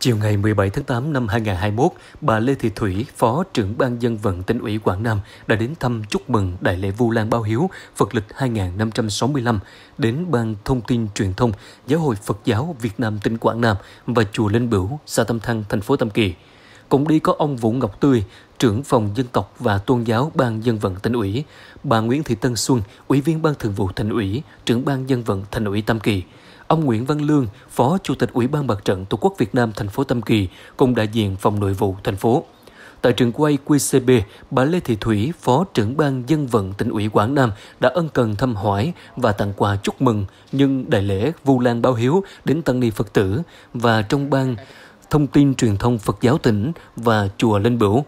Chiều ngày 17 tháng 8 năm 2021, bà Lê Thị Thủy, Phó trưởng ban dân vận tỉnh ủy Quảng Nam đã đến thăm chúc mừng Đại lễ Vu Lan Bao Hiếu Phật lịch 2565 đến Ban Thông tin Truyền thông Giáo hội Phật giáo Việt Nam tỉnh Quảng Nam và Chùa Linh Bửu, xã Tâm Thăng, thành phố Tam Kỳ. Cùng đi có ông Vũ Ngọc Tươi, trưởng phòng dân tộc và tôn giáo ban dân vận tỉnh ủy, bà Nguyễn Thị Tân Xuân, ủy viên ban thường vụ thành ủy, trưởng ban dân vận thành ủy Tam Kỳ, ông Nguyễn Văn Lương, Phó Chủ tịch Ủy ban Mặt trận Tổ quốc Việt Nam thành phố Tam Kỳ cùng đại diện phòng nội vụ thành phố. Tại trường quay QCB, bà Lê Thị Thủy, Phó trưởng ban dân vận tỉnh ủy Quảng Nam đã ân cần thăm hỏi và tặng quà chúc mừng nhưng đại lễ Vu Lan báo hiếu đến tăng ni Phật tử và trong ban thông tin truyền thông Phật giáo tỉnh và chùa Linh Bửu.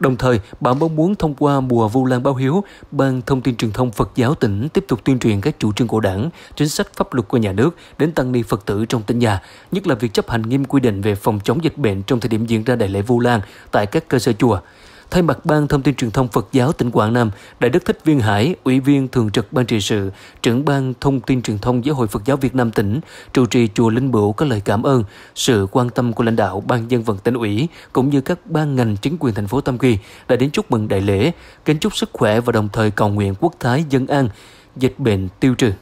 Đồng thời, bà mong muốn thông qua mùa Vu Lan báo hiếu, Ban Thông tin Truyền thông Phật giáo tỉnh tiếp tục tuyên truyền các chủ trương của đảng, chính sách pháp luật của nhà nước đến tăng ni Phật tử trong tỉnh nhà, nhất là việc chấp hành nghiêm quy định về phòng chống dịch bệnh trong thời điểm diễn ra đại lễ Vu Lan tại các cơ sở chùa. Thay mặt Ban Thông tin Truyền thông Phật giáo tỉnh Quảng Nam, Đại đức Thích Viên Hải, Ủy viên Thường trực Ban trị sự, trưởng Ban Thông tin Truyền thông Giáo hội Phật giáo Việt Nam tỉnh, trụ trì chùa Linh Bửu có lời cảm ơn sự quan tâm của lãnh đạo Ban dân vận tỉnh ủy cũng như các ban ngành chính quyền thành phố Tam Kỳ đã đến chúc mừng đại lễ, kính chúc sức khỏe và đồng thời cầu nguyện quốc thái dân an, dịch bệnh tiêu trừ.